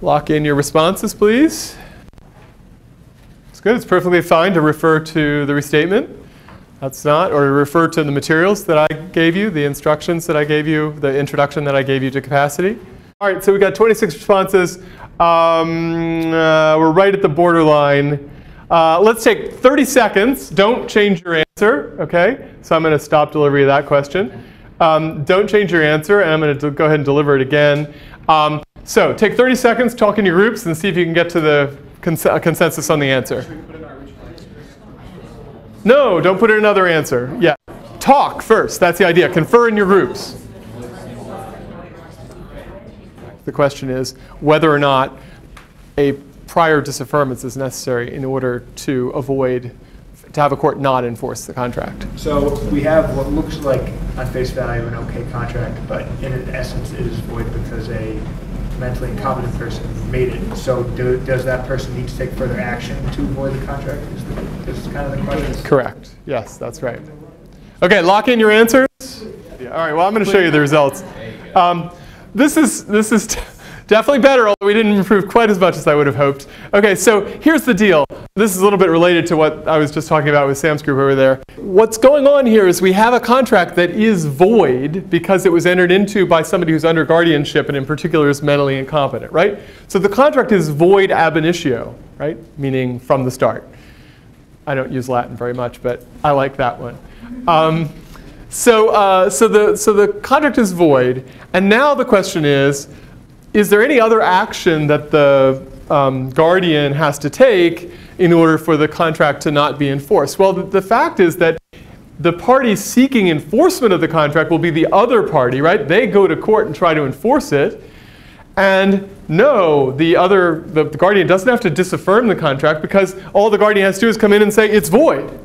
Lock in your responses, please. It's good. It's perfectly fine to refer to the restatement. That's not, or refer to the materials that I gave you, the instructions that I gave you, the introduction that I gave you to capacity. All right, so we got 26 responses. Um, uh, we're right at the borderline. Uh, let's take 30 seconds. Don't change your answer, okay? So I'm going to stop delivery of that question. Um, don't change your answer, and I'm going to go ahead and deliver it again. Um, so take 30 seconds, talk in your groups, and see if you can get to the cons uh, consensus on the answer. No, don't put in another answer. Yeah. Talk first. That's the idea. Confer in your groups. The question is whether or not a prior disaffirmance is necessary in order to avoid, to have a court not enforce the contract. So we have what looks like on face value an okay contract, but in essence it is void because a mentally incompetent person made it. So do, does that person need to take further action to avoid the contract? Is, the, is kind of the question. Correct. Yes, that's right. Okay, lock in your answers. Yeah, all right. Well, I'm going to show you the results. Um, this is this is. Definitely better, although we didn't improve quite as much as I would have hoped. Okay, so here's the deal. This is a little bit related to what I was just talking about with Sam's group over there. What's going on here is we have a contract that is void because it was entered into by somebody who's under guardianship and in particular is mentally incompetent, right? So the contract is void ab initio, right? Meaning from the start. I don't use Latin very much, but I like that one. Um, so, uh, so, the, so the contract is void, and now the question is, is there any other action that the um, guardian has to take in order for the contract to not be enforced? Well, the, the fact is that the party seeking enforcement of the contract will be the other party, right? They go to court and try to enforce it. And no, the other, the, the, guardian doesn't have to disaffirm the contract because all the guardian has to do is come in and say it's void,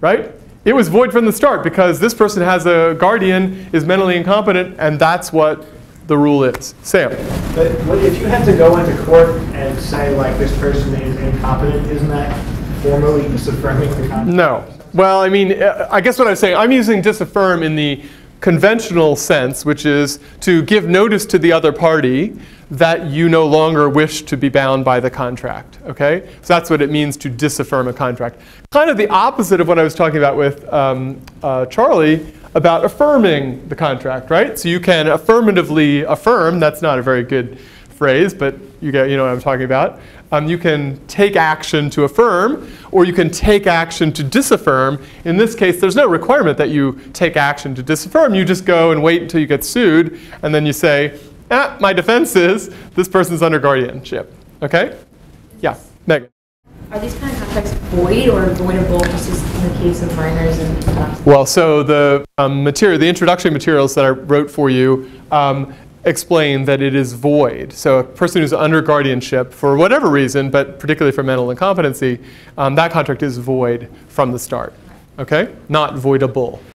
right? It was void from the start because this person has a guardian, is mentally incompetent, and that's what the rule is. Sam. But if you had to go into court and say like this person is incompetent, isn't that formally disaffirming the contract? No. Well, I mean, I guess what I'm saying, I'm using disaffirm in the conventional sense, which is to give notice to the other party that you no longer wish to be bound by the contract. Okay? So that's what it means to disaffirm a contract. Kind of the opposite of what I was talking about with um, uh, Charlie about affirming the contract, right? So you can affirmatively affirm, that's not a very good phrase, but you, get, you know what I'm talking about. Um, you can take action to affirm, or you can take action to disaffirm. In this case, there's no requirement that you take action to disaffirm. You just go and wait until you get sued, and then you say, ah, my defense is this person's under guardianship. Okay? Yeah, Megan. Are these kind of contracts void or voidable just as in the case of minors and Well, so the um, material, the introductory materials that I wrote for you um, explain that it is void. So a person who's under guardianship for whatever reason, but particularly for mental incompetency, um, that contract is void from the start. Okay? Not voidable.